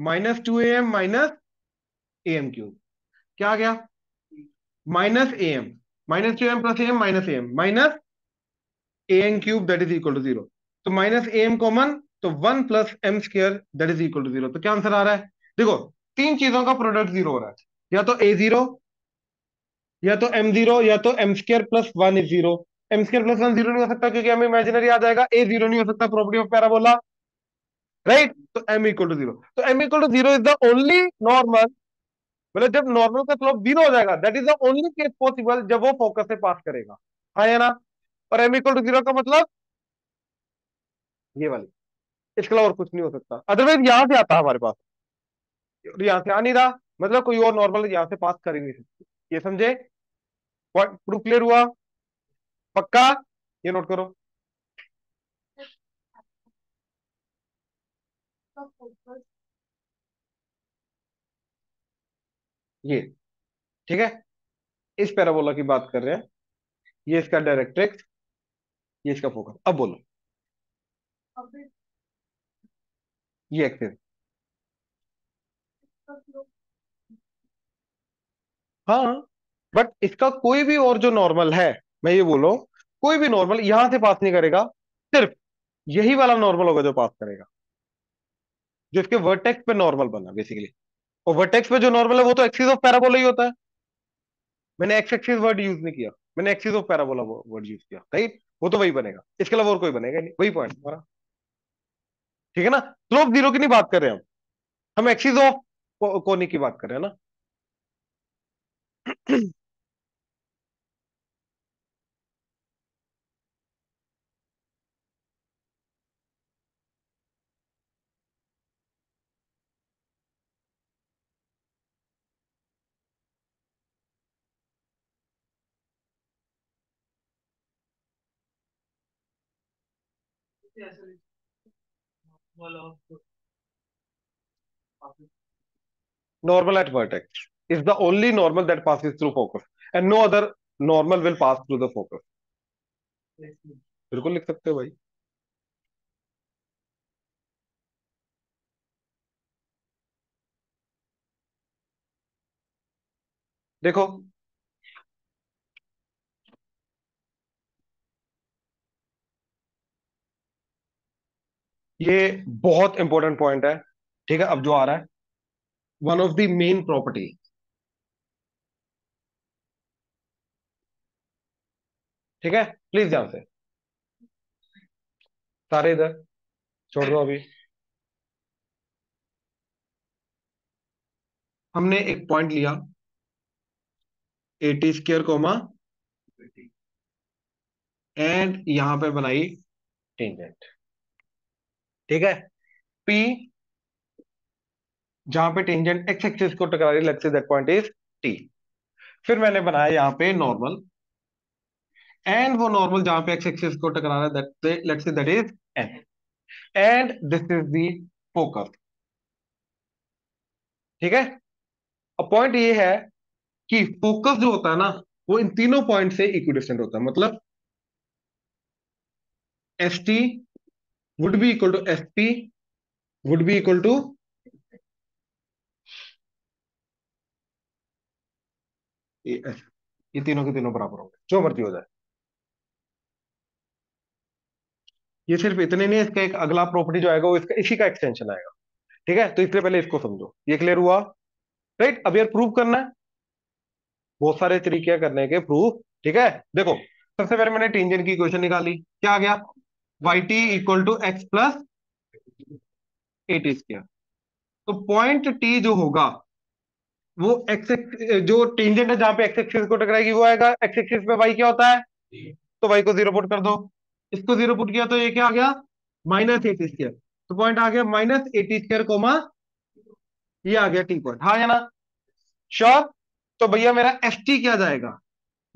minus two a m minus a m cube क्या आ गया minus a m minus two m plus a m minus a m minus a m cube that is equal to zero तो माइनस ए एम कॉमन तो one plus m square that is equal to zero तो क्या आंसर आ रहा है देखो तीन चीजों का प्रोडक्ट जीरो हो रहा है या तो ए जीरो या तो एम जीरो या तो m square plus one is zero m square plus one zero नहीं हो सकता क्योंकि हमें इमेजिनरी आ जाएगा ए जीरो नहीं हो सकता प्रॉपर्टी ऑफ पैराबोला राइट तो एम इक्वल टू जीरो तो m equal to zero is the only normal मतलब जब नॉर्मल का स्लोप जीरो हो जाएगा that is the only case possible जब वो फोकस से पास करेगा हाँ है ना और एम इक्वल टू जीरो का मतलब ये वाली इसके अलावा और कुछ नहीं हो सकता अदरवाइज यहां से आता हमारे पास यहां से आ नहीं रहा मतलब कोई और नॉर्मल यहां से पास कर ही नहीं सकती ये समझे प्रूफ क्लियर हुआ पक्का ये नोट करो ये ठीक है इस पैराबोला की बात कर रहे हैं ये इसका डायरेक्ट्रिक्स ये इसका फोकस अब बोलो ये एक्सिस हाँ बट इसका कोई भी और जो नॉर्मल है मैं ये बोल रहा हूँ कोई भी नॉर्मल यहां से पास नहीं करेगा सिर्फ यही वाला नॉर्मल होगा जो पास करेगा जो इसके वर्टेक्स पे नॉर्मल बना बेसिकली और वर्टेक्स पे जो नॉर्मल है वो तो एक्सिस ऑफ पैराबोला ही होता है मैंने एक्स एक्सिस वर्ड यूज नहीं किया मैंने axis of parabola word use किया राइट वो तो वही बनेगा इसके अलावा और कोई बनेगा नहीं वही पॉइंट हमारा ठीक है ना स्लोप जीरो की नहीं बात कर रहे हम हम एक्सिस ऑफ कोनिक की बात कर रहे हैं ना normal at vertex is the only normal that passes through focus and no other normal will pass through the focus बिल्कुल लिख सकते हो भाई देखो ये बहुत इंपॉर्टेंट पॉइंट है ठीक है अब जो आ रहा है one of the main property ठीक है प्लीज ध्यान से सारे इधर छोड़ दो अभी हमने एक पॉइंट लिया एटी स्क्र कोमा एंड यहां पे बनाई टेंजेंट ठीक है पी जहां पे टेंजेंट एक्स एक्सिस को टकरा रही लगती say that point is T फिर मैंने बनाया यहां पे नॉर्मल एंड वो नॉर्मल जहां पे एक्स एक्सिस को टकरा रहा है let's say that is N and this is the focus ठीक है अब पॉइंट ये है कि फोकस जो होता है ना वो इन तीनों पॉइंट से इक्विडिस्टेंट होता है मतलब S T would be equal to fp would be equal to ये तीनों के तीनों बराबर होंगे जो मर्जी हो जाए ये सिर्फ इतने नहीं इसका एक अगला प्रॉपर्टी जो आएगा वो इसका इसी का एक्सटेंशन आएगा ठीक है तो इसलिए पहले इसको समझो ये क्लियर हुआ राइट अब यार प्रूफ करना है बहुत सारे तरीके करने के प्रूफ ठीक है देखो सबसे पहले मैंने टेंजेंट की क्वेश्चन निकाली क्या आ गया y t equal to x plus a t square तो पॉइंट टी जो होगा वो एक्स जो टेंजेंट है जहां पे एक्स एक्सिस को टकराएगी वो आएगा एक्स एक्सिस पे वाई क्या होता है तो वाई को जीरो पुट कर दो इसको जीरो पुट किया तो ये क्या आ गया माइनस एटी स्क्र तो पॉइंट आ गया माइनस एटी स्क्र कोमा ये आ गया टी पॉइंट हाँ या ना श्योर तो भैया मेरा एस टी क्या जाएगा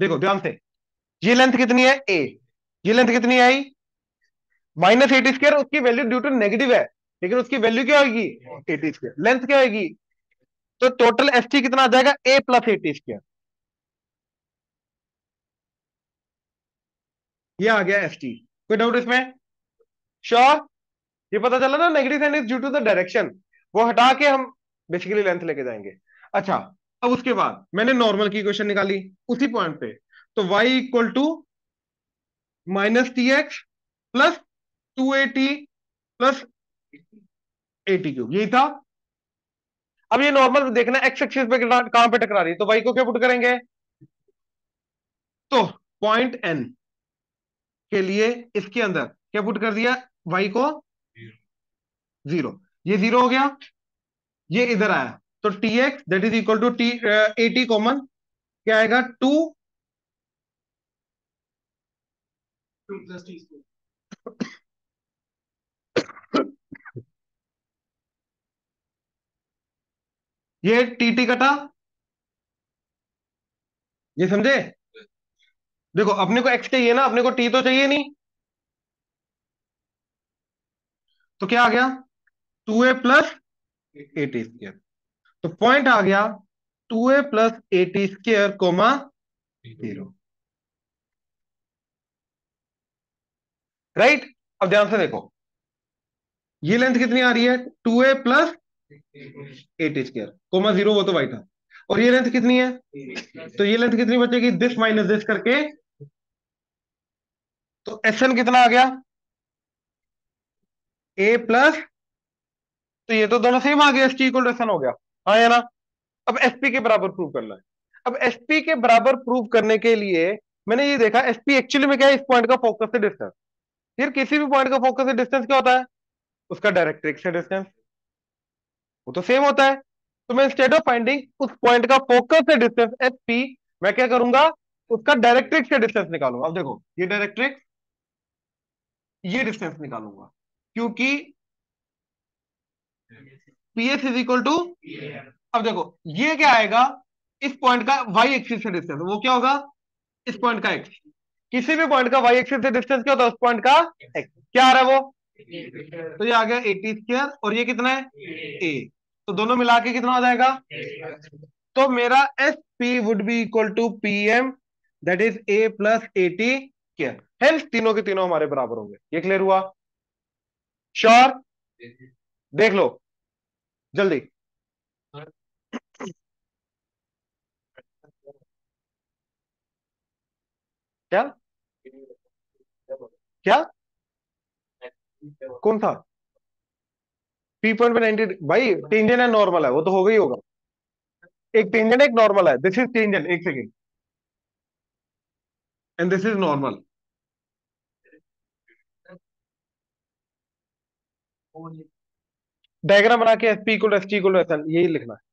देखो ध्यान से ये लेंथ कितनी है ए ये लेंथ कितनी आई माइनस एटी स्क्र उसकी वैल्यू ड्यू टू नेगेटिव है लेकिन उसकी वैल्यू क्या होगी एटी स्क्र लेंथ क्या होगी तो टोटल एस टी कितना आ जाएगा ए प्लस एटी स्क्र ये आ गया एस टी कोई डाउट इसमें श्योर ये पता चला ना negative sign is due to the direction वो हटा के हम बेसिकली लेंथ लेके जाएंगे अच्छा अब उसके बाद मैंने नॉर्मल की क्वेश्चन निकाली उसी पॉइंट पे तो y equal to minus t x plus two a t plus a t cube यही था अब ये नॉर्मल देखना एक्स एक्सिस पे कहां पे टकरा रही है तो वाई को क्या पुट करेंगे तो पॉइंट एन के लिए इसके अंदर क्या पुट कर दिया वाई को जीरो ये जीरो हो गया ये इधर आया तो t x that is equal to t a t common क्या आएगा टू प्लस टी ये टी टी कटा ये समझे देखो अपने को एक्स चाहिए ना अपने को टी तो चाहिए नहीं तो क्या आ गया two a plus a t square तो पॉइंट आ गया two a plus a t square comma zero right अब ध्यान से देखो ये लेंथ कितनी आ रही है two a plus a t square comma zero वो तो वाई था और ये लेंथ कितनी है तो ये लेंथ कितनी बचेगी दिस माइनस दिस करके तो एस एन कितना आ गया ए प्लस तो ये तो दोनों सेम आ गया एस टी इक्वल एन हो गया हाँ या ना अब एस पी के बराबर प्रूव करना है अब एस पी के बराबर प्रूव करने के लिए मैंने ये देखा एस पी एक्चुअली में क्या है इस पॉइंट का फोकस से डिस्टेंस फिर किसी भी पॉइंट का फोकस से डिस्टेंस क्या होता है उसका डायरेक्ट्रिक्स से डिस्टेंस वो तो सेम होता है तो मैं स्टेट ऑफ फाइंडिंग उस पॉइंट का फोकस से डिस्टेंस एस पी मैं क्या करूंगा उसका डायरेक्ट्रिक्स से डिस्टेंस निकालूंगा अब देखो ये डायरेक्ट्रिक्स ये डिस्टेंस निकालूंगा क्योंकि पीएस इज इक्वल टू अब देखो ये क्या आएगा इस पॉइंट का वाई एक्सिस से डिस्टेंस वो क्या होगा इस पॉइंट का एक्स किसी भी पॉइंट का वाई एक्सिस से डिस्टेंस क्या होता है उस पॉइंट का एक्स क्या आ रहा है वो तो ये आ गया एटी स्क्र और ये कितना है ए तो दोनों मिला के कितना आ जाएगा तो मेरा S P would be equal to P M that is a plus a t square health तीनों के तीनों हमारे बराबर होंगे ये क्लियर हुआ श्योर देख लो जल्दी क्या क्या कौन था पी पॉइंट पे नाइनटी भाई टेंजन है नॉर्मल है वो तो होगा ही होगा एक टेंजन एक नॉर्मल है दिस इज टेंजन एक second and this is normal diagram बना के S P equal S T equal S L यही लिखना है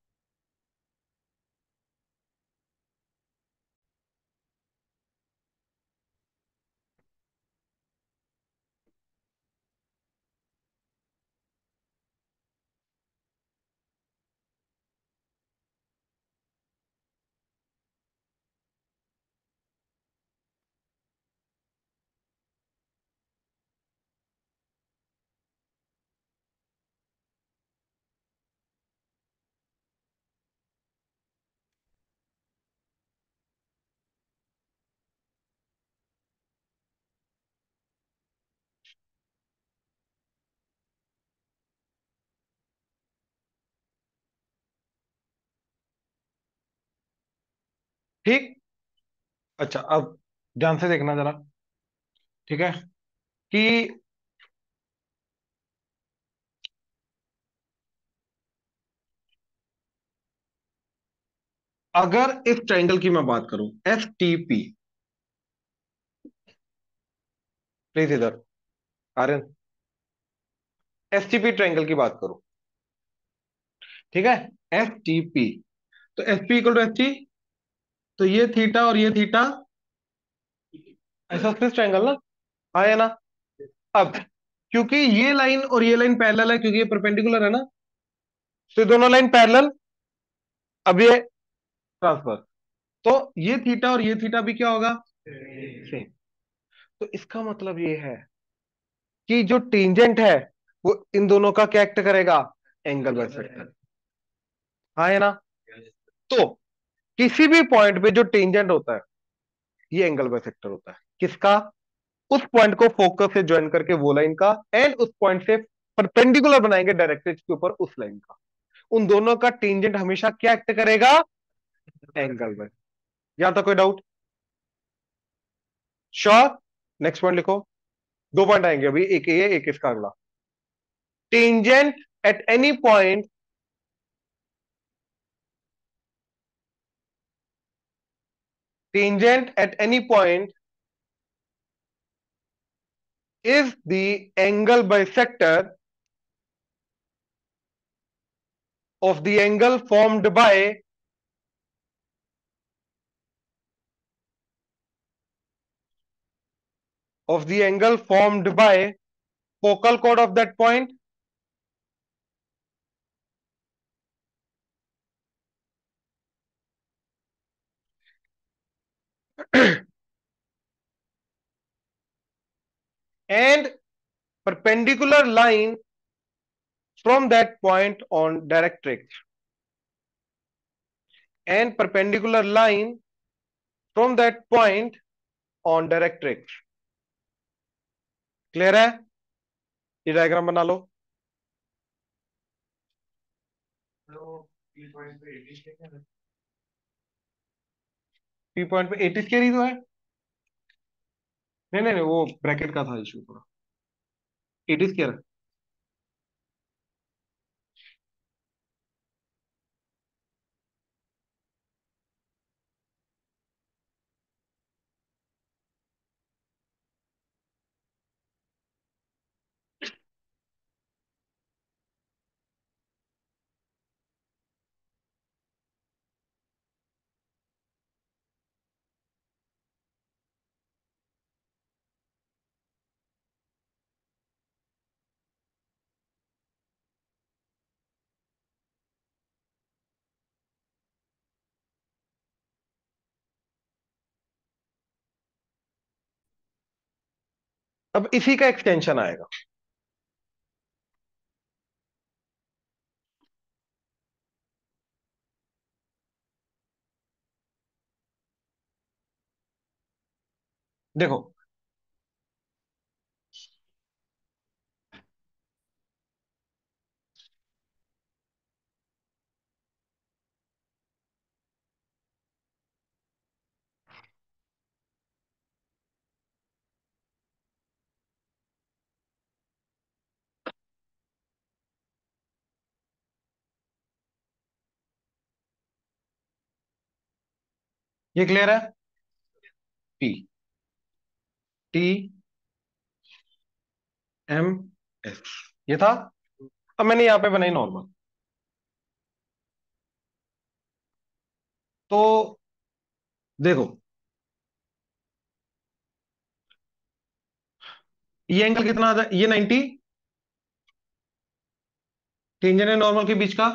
ठीक अच्छा अब ध्यान से देखना जरा ठीक है कि अगर इस ट्रायंगल की मैं बात करूं एफ टी पी प्लीज इधर Aryan S T P triangle की बात करूं ठीक है एफ टी पी तो F P equal to S T तो ये थीटा और ये थीटा ऐसा फिस्ट एंगल ना हाँ है ना अब क्योंकि ये लाइन और ये लाइन पैरल है क्योंकि ये परपेंडिकुलर है ना तो दोनों लाइन पैरल अब ये ट्रांसफर तो ये थीटा और ये थीटा भी क्या होगा सेम तो इसका मतलब ये है कि जो टेंजेंट है वो इन दोनों का क्या एक्ट करेगा एंगल बाय सेक्टर हाँ है ना तो किसी भी पॉइंट पे जो टेंजेंट होता है ये एंगल बाय सेक्टर होता है किसका उस पॉइंट को फोकस से ज्वाइन करके वो लाइन का एंड उस पॉइंट से परपेंडिकुलर बनाएंगे डायरेक्ट्रिक्स के ऊपर उस लाइन का उन दोनों का टेंजेंट हमेशा क्या एक्ट करेगा एंगल बाय यहां तक कोई डाउट श्योर नेक्स्ट पॉइंट लिखो दो पॉइंट आएंगे अभी एक ये एक इसका अगला tangent at any point tangent at any point is the angle bisector of the angle formed by of the angle formed by focal chord of that point and perpendicular line from that point on directrix and perpendicular line from that point on directrix clear है ये डायग्राम बना लो तो पी पॉइंट पे एटीज के ही तो है नहीं नहीं नहीं वो ब्रैकेट का था इशू थोड़ा एटीज केयर अब इसी का एक्सटेंशन आएगा देखो ये क्लियर है पी टी एम एस ये था अब मैंने यहां पे बनाई नॉर्मल तो देखो ये एंगल कितना आ जाए ये 90 टेंजेंट नॉर्मल के बीच का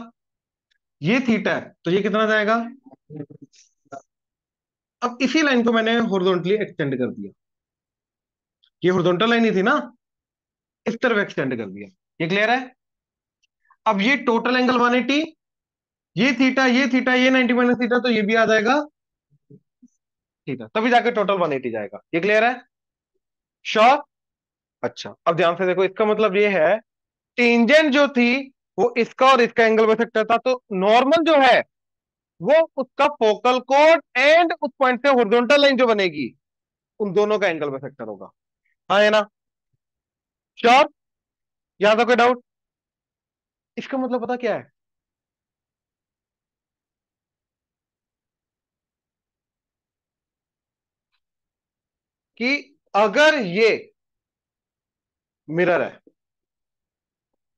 ये थीटा है तो ये कितना जाएगा अब इसी लाइन को मैंने हॉरिजॉन्टली एक्सटेंड कर दिया ये हॉरिजॉन्टल लाइन ही थी ना इस तरफ एक्सटेंड कर दिया ये क्लियर है अब ये टोटल एंगल 180 ये थीटा ये थीटा ये 90 माइनस थीटा तो ये भी आ जाएगा थीटा तभी जाके टोटल 180 जाएगा ये क्लियर है श्योर अच्छा अब ध्यान से देखो इसका मतलब ये है टेंजेंट जो थी वो इसका और इसका एंगल बन सकता था तो नॉर्मल जो है वो उसका फोकल कोड एंड उस पॉइंट से हॉरिजॉन्टल लाइन जो बनेगी उन दोनों का एंगल में होगा हाँ है ना श्योर यहां तक कोई डाउट इसका मतलब पता क्या है कि अगर ये मिरर है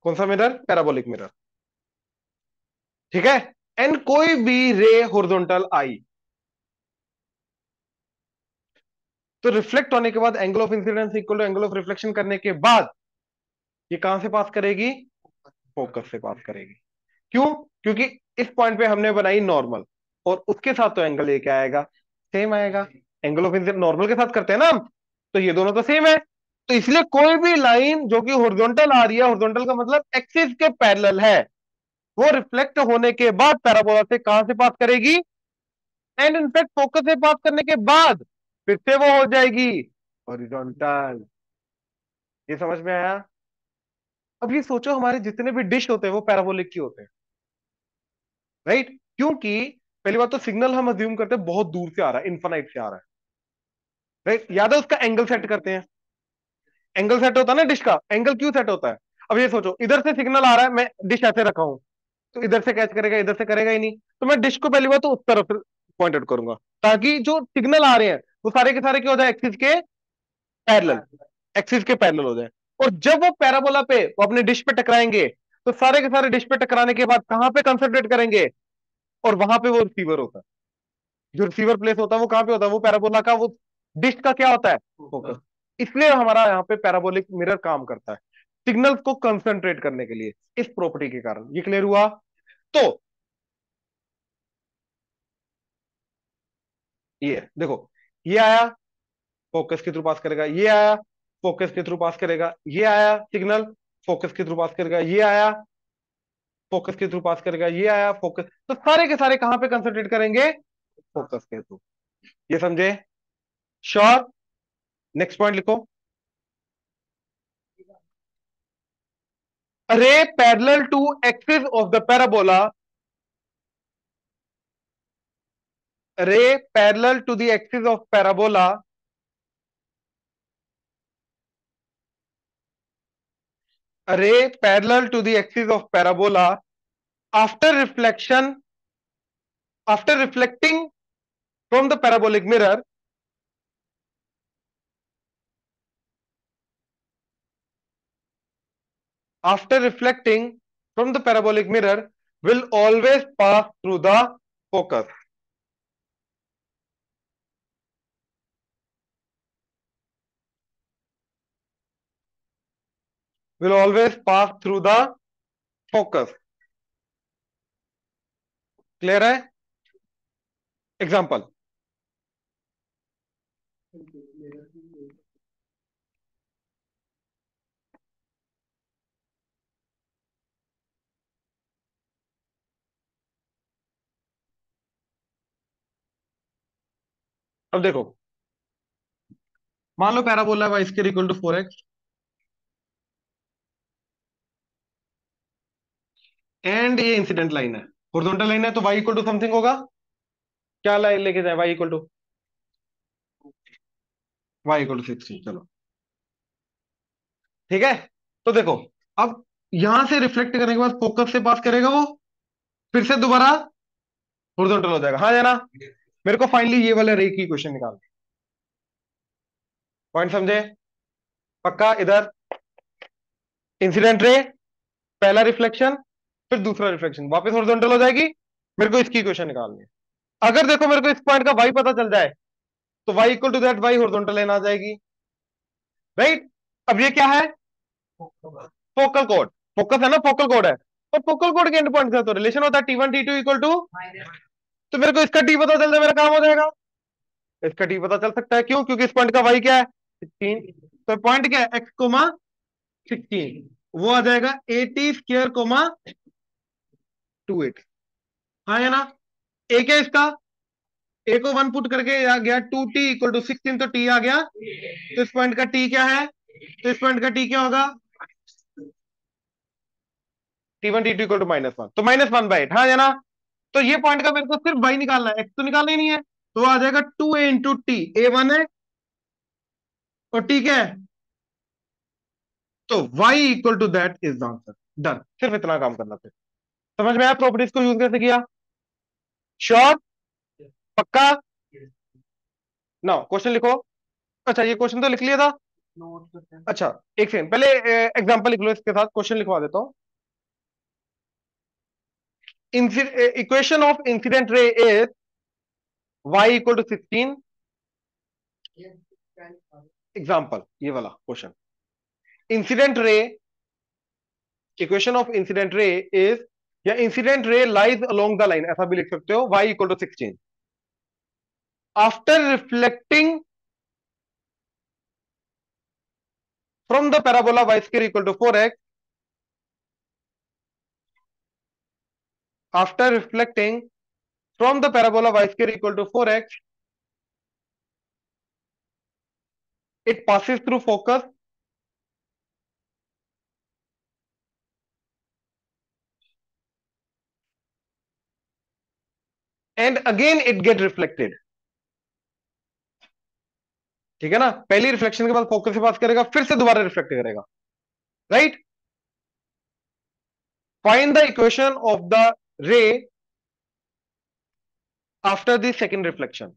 कौन सा मिरर पैराबोलिक मिरर ठीक है एंड कोई भी रे हॉरिजॉन्टल आई तो रिफ्लेक्ट होने के बाद angle of incidence equal to angle of reflection करने के बाद ये कहां से पास करेगी फोकस से पास करेगी क्यों क्योंकि इस पॉइंट पे हमने बनाई नॉर्मल और उसके साथ तो एंगल ये क्या आएगा सेम आएगा एंगल ऑफ इंसिडेंस नॉर्मल के साथ करते हैं ना तो ये दोनों तो सेम है तो इसलिए कोई भी लाइन जो कि हॉरिजॉन्टल आ रही है हॉरिजॉन्टल का मतलब एक्सिस के पैरेलल है वो रिफ्लेक्ट होने के बाद पैराबोला से कहां से पास करेगी एंड इनफेक्ट फोकस से पास करने के बाद फिर से वो हो जाएगी हॉरिजॉन्टल ये समझ में आया अब ये सोचो हमारे जितने भी डिश होते हैं वो पैराबोलिक की होते हैं राइट right? क्योंकि पहली बात तो सिग्नल हम अज्यूम करते हैं बहुत दूर से आ रहा है इन्फानाइट से आ रहा है राइट right? याद है उसका एंगल सेट करते हैं एंगल सेट होता है ना डिश का एंगल क्यों सेट होता है अब ये सोचो इधर से सिग्नल आ रहा है मैं डिश ऐसे रखा हूं तो इधर से कैच करेगा इधर से करेगा ही नहीं तो मैं डिश को पहली बार तो उस तरफ पॉइंट आउट करूंगा ताकि जो सिग्नल आ रहे हैं वो सारे के सारे क्या हो जाए एक्सिस के पैरल एक्सिस के पैरल हो जाए और जब वो पैराबोला पे वो अपने डिश पे टकराएंगे तो सारे के सारे डिश पे टकराने के बाद कहाँ पे कंसेंट्रेट करेंगे और वहां पे वो रिसीवर होता है जो रिसीवर प्लेस होता है वो कहाँ पे होता है वो पैराबोला का वो डिश का क्या होता है इसलिए हमारा यहाँ पे पैराबोलिक मिरर काम करता है सिग्नल को कंसंट्रेट करने के लिए इस प्रॉपर्टी के कारण ये क्लियर हुआ तो ये देखो ये आया फोकस के थ्रू पास करेगा ये आया फोकस के थ्रू पास करेगा ये आया सिग्नल फोकस के थ्रू पास करेगा ये आया फोकस के थ्रू पास करेगा ये आया फोकस तो सारे के सारे कहां पे कंसंट्रेट करेंगे फोकस के थ्रू ये समझे श्योर नेक्स्ट पॉइंट लिखो array parallel to axis of the parabola, array parallel to the axis of parabola after reflection, after reflecting from the parabolic mirror after reflecting from the parabolic mirror will always pass through the focus. Will always pass through the focus. Clear Example. अब देखो मान लो parabola y square equal to four x and ये इंसिडेंट लाइन है हॉरिजॉन्टल लाइन है तो वाई इक्वल टू समथिंग होगा क्या लाइन लेके जाए y equal to y equal to sixteen चलो ठीक है तो देखो अब यहां से रिफ्लेक्ट करने के बाद फोकस से पास करेगा वो फिर से दोबारा हॉरिजॉन्टल हो जाएगा हाँ जाना मेरे को फाइनली ये वाला रेकी क्वेश्चन निकालना पॉइंट समझे पक्का इधर इंसिडेंट रे पहला रिफ्लेक्शन फिर दूसरा रिफ्लेक्शन वापस हॉरिजॉन्टल हो जाएगी मेरे को इसकी क्वेश्चन निकालनी है अगर देखो मेरे को इस पॉइंट का वाई पता चल जाए तो y equal to that y horizontal लेना आ जाएगी राइट right? अब ये क्या है फोकल कोड फोकस है ना फोकल कोड है और फोकल कोड के एंड पॉइंट का तो रिलेशन होता है t one t two equal to तो मेरे को इसका टी पता चल जाए मेरा काम हो जाएगा इसका टी पता चल सकता है क्यों क्योंकि इस पॉइंट का वाई क्या है सिक्सटीन तो पॉइंट क्या है एक्स कोमा सिक्सटीन वो आ जाएगा a t square comma two a t हाँ या ना ए क्या इसका ए को वन पुट करके आ गया two t equal to sixteen तो टी आ गया तो इस पॉइंट का टी क्या है तो इस पॉइंट का टी क्या होगा t one t two equal to minus one तो माइनस वन बाई एट हाँ या ना तो ये पॉइंट का मेरे को सिर्फ वाई निकालना है एक्स तो निकालना ही नहीं है तो आ जाएगा two a into t a one है और टी क्या है तो y equal to that is the answer done सिर्फ इतना काम करना फिर समझ में आया प्रॉपर्टीज को यूज कैसे किया श्योर पक्का ना क्वेश्चन लिखो अच्छा ये क्वेश्चन तो लिख लिया था अच्छा एक सेकंड पहले एग्जांपल लिख लो इसके साथ क्वेश्चन लिखवा देता हूँ equation of incident ray is y equal to 16 example ये वाला question incident ray equation of incident ray is या incident ray lies along the line ऐसा भी लिख सकते हो y equal to sixteen after reflecting from the parabola y square equal to four x after reflecting from the parabola y square equal to 4x, it passes through focus and again it get reflected. ठीक है ना पहली रिफ्लेक्शन के बाद फोकस से पास करेगा फिर से दोबारा रिफ्लेक्ट करेगा right find the equation of the ray after the second reflection